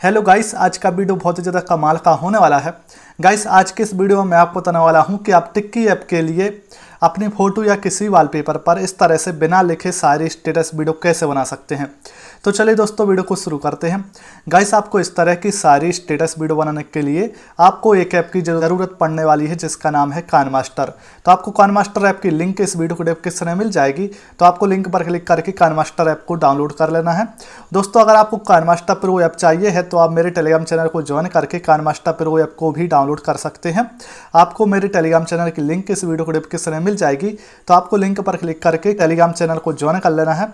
Hello guys आज का video बहुत ही ज़्यादा कमाल का होने वाला है। गाइस आज के इस वीडियो में मैं आपको बताने वाला हूँ कि आप टिक्की ऐप के लिए अपनी फ़ोटो या किसी वॉलपेपर पर इस तरह से बिना लिखे सारी स्टेटस वीडियो कैसे बना सकते हैं? तो चलिए दोस्तों वीडियो को शुरू करते हैं। गाइस आपको इस तरह की सारी स्टेटस वीडियो बनाने के लिए आपको एक ऐप की ज़रूरत पड़ने वाली है, जिसका नाम है कान मास्टर तो आपको कान मास्टर ऐप की लिंक इस वीडियो को डिस्क्रिप्शन में मिल जाएगी। तो आपको लिंक पर क्लिक करके कान मास्टर ऐप को डाउनलोड कर लेना है। दोस्तों, अगर आपको कान मास्टर प्रो ऐप चाहिए है तो आप मेरे टेलीग्राम चैनल को ज्वाइन करके कान मास्टर प्रो ऐप को भी डाउनलोड कर सकते हैं। आपको मेरे टेलीग्राम चैनल की लिंक इस वीडियो को डिस्क्रिप्शन में मिल जाएगी तो आपको लिंक पर क्लिक करके टेलीग्राम चैनल को ज्वाइन कर लेना है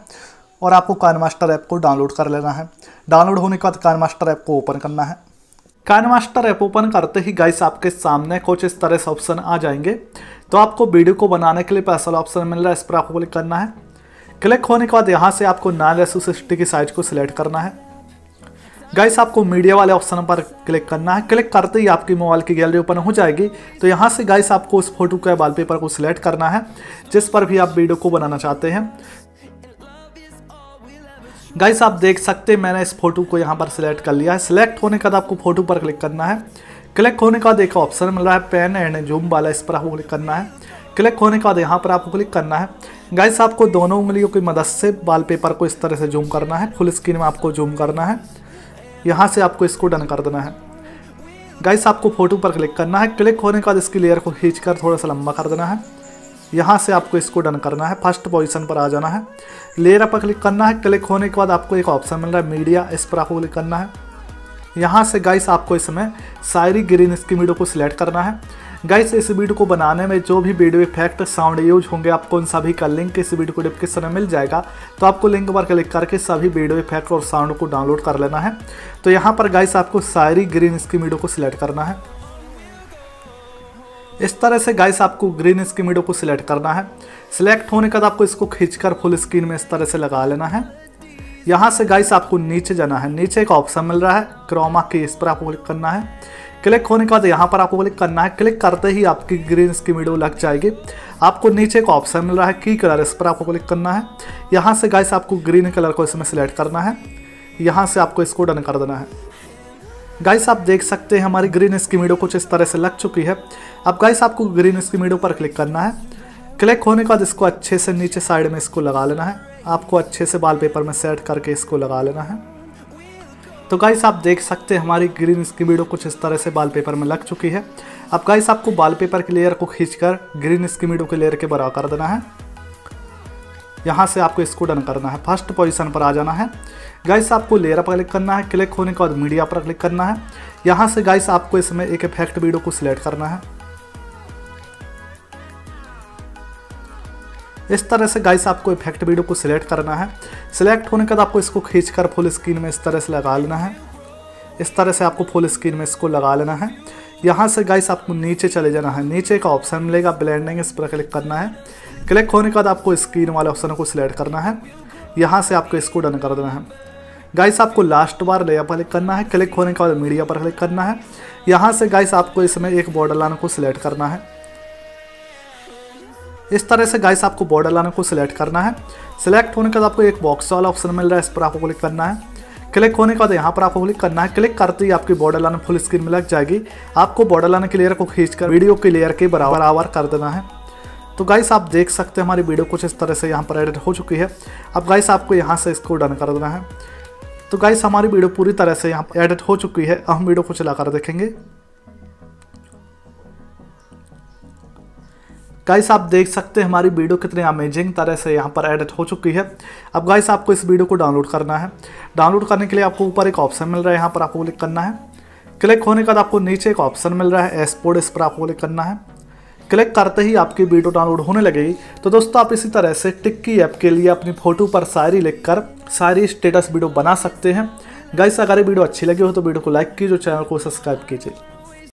और आपको कान मास्टर ऐप को डाउनलोड कर लेना है। डाउनलोड होने के बाद कान मास्टर ऐप को ओपन करना है। कान मास्टर ऐप ओपन करते ही गाइस आपके सामने कुछ इस तरह से ऑप्शन आ जाएँगे। तो आपको वीडियो को बनाने के लिए पहला ऑप्शन मिल रहा है, इस पर आपको क्लिक करना है। क्लिक होने के बाद यहाँ से आपको नाइन एस की साइज़ को सिलेक्ट करना है। गाइस आपको मीडिया वाले ऑप्शन पर क्लिक करना है। क्लिक करते ही आपकी मोबाइल की गैलरी ओपन हो जाएगी। तो यहाँ से गाइस आपको उस फ़ोटो के वॉलपेपर को सिलेक्ट करना है, जिस पर भी आप वीडियो को बनाना चाहते हैं। गाइस आप देख सकते हैं, मैंने इस फ़ोटो को यहाँ पर सिलेक्ट कर लिया है। सिलेक्ट होने के बाद आपको फ़ोटो पर क्लिक करना है। क्लिक होने के बाद एक ऑप्शन मिल रहा है पेन एंड जूम वाला, इस पर आपको क्लिक करना है। क्लिक होने के बाद यहाँ पर आपको क्लिक करना है। गाइस आपको दोनों उंगलियों की मदद से वॉलपेपर को इस तरह से जूम करना है। फुल स्क्रीन में आपको जूम करना है। यहाँ से आपको इसको डन कर देना है। गाइस आपको फ़ोटो पर क्लिक करना है। क्लिक होने के बाद इसकी लेयर को खींच कर थोड़ा सा लंबा कर देना है। यहाँ से आपको इसको डन करना है। फ़र्स्ट पोजीशन पर आ जाना है। लेयर पर क्लिक करना है। क्लिक होने के बाद आपको एक ऑप्शन मिल रहा है। मीडिया इस पर आपको क्लिक करना है। यहाँ से गाइस आपको इसमें सारी ग्रीन इसकी वीडियो को सिलेक्ट करना है। गाइस इस वीडियो को बनाने में जो भी वीडियो इफ़ेक्ट साउंड यूज़ होंगे, आपको उन सभी का लिंक इस वीडियो को डिस्क्रिप्शन में मिल जाएगा। तो आपको लिंक पर क्लिक करके सभी वीडियो इफ़ेक्ट और साउंड को डाउनलोड कर लेना है। तो यहाँ पर गाइस आपको सारी ग्रीन इसकी वीडियो को सिलेक्ट करना है। इस तरह से गाइस आपको ग्रीन स्क्रीन वीडियो को सिलेक्ट करना है। सिलेक्ट होने के बाद आपको इसको खींचकर फुल स्क्रीन में इस तरह से लगा लेना है। यहाँ से गाइस आपको नीचे जाना है। नीचे एक ऑप्शन मिल रहा है। क्रोमा की इस पर आपको क्लिक करना है। क्लिक होने के बाद यहाँ पर आपको क्लिक करना है। क्लिक करते ही आपकी ग्रीन स्क्रीन वीडियो लग जाएगी। आपको नीचे एक ऑप्शन मिल रहा है। की कलर इस पर आपको क्लिक करना है। यहाँ से गाइस आपको ग्रीन कलर को इसमें सिलेक्ट करना है। यहाँ से आपको इसको डन कर देना है। गाइस आप देख सकते हैं हमारी ग्रीन वीडियो कुछ इस तरह से लग चुकी है। अब गाइस आपको ग्रीन वीडियो पर क्लिक करना है। क्लिक होने के बाद इसको अच्छे से नीचे साइड में इसको लगा लेना है। आपको अच्छे से बाल पेपर में सेट करके इसको लगा लेना है। तो गाइस आप देख सकते हैं हमारी ग्रीन स्क्रीन वीडियो कुछ इस तरह से बाल पेपर में लग चुकी है। अब गाइस आपको बाल पेपर की लेयर को खींचकर ग्रीन स्क्रीन वीडियो की लेयर के बराबर कर देना है। यहाँ से आपको इसको डन करना है। फ़र्स्ट पोजीशन पर आ जाना है। गाइस आपको लेयर पर क्लिक करना है। क्लिक होने के बाद मीडिया पर क्लिक करना है। यहाँ से गाइस आपको इसमें एक इफ़ेक्ट वीडियो को सिलेक्ट करना है। इस तरह से गाइस आपको इफ़ेक्ट वीडियो को सिलेक्ट करना है। सिलेक्ट होने के बाद आपको इसको खींचकर फुल स्क्रीन में इस तरह से लगा लेना है। इस तरह से आपको फुल स्क्रीन में इसको लगा लेना है। यहाँ से गाइस आपको नीचे चले जाना है। नीचे का ऑप्शन मिलेगा ब्लेंडिंग इस पर क्लिक करना है। क्लिक होने के बाद आपको स्क्रीन वाले ऑप्शन को सिलेक्ट करना है। यहाँ से आपको इसको डन कर देना है। गाइस आपको लास्ट बार लेयर पर क्लिक करना है। क्लिक होने के बाद मीडिया पर क्लिक करना है। यहाँ से गाइस आपको इसमें एक बॉर्डर लाइन को सिलेक्ट करना है। इस तरह से गाइस आपको बॉर्डर लाइन को सिलेक्ट करना है। सिलेक्ट होने के बाद आपको एक बॉक्स वाला ऑप्शन मिल रहा है, इस पर आपको क्लिक करना है। क्लिक होने के बाद यहाँ पर आपको क्लिक करना है। क्लिक करते ही आपकी बॉर्डर लाइन फुल स्क्रीन में लग जाएगी। आपको बॉर्डर लाइन की लेयर को खींचकर वीडियो की लेयर के बराबर आवर कर देना है। तो गाइस आप देख सकते हैं हमारी वीडियो कुछ इस तरह से यहाँ पर एडिट हो चुकी है। अब गाइस आपको यहाँ से इसको डन कर देना है। तो गाइस हमारी वीडियो पूरी तरह से यहाँ पर एडिट हो चुकी है। हम वीडियो को चला कर देखेंगे। गाइस आप देख सकते हैं हमारी वीडियो कितने अमेजिंग तरह से यहाँ पर एडिट हो चुकी है। अब गाइस आपको इस वीडियो को डाउनलोड करना है। डाउनलोड करने के लिए आपको ऊपर एक ऑप्शन मिल रहा है, यहाँ पर आपको क्लिक करना है। क्लिक होने के बाद आपको नीचे एक ऑप्शन मिल रहा है एसपोर्ट इस पर आपको क्लिक करना है। क्लिक करते ही आपकी वीडियो डाउनलोड होने लगेगी। तो दोस्तों, आप इसी तरह से टिक्की ऐप के लिए अपनी फ़ोटो पर शायरी लिखकर सारी स्टेटस वीडियो बना सकते हैं। गाइस अगर ये वीडियो अच्छी लगी हो तो वीडियो को लाइक कीजिए चैनल को सब्सक्राइब कीजिए।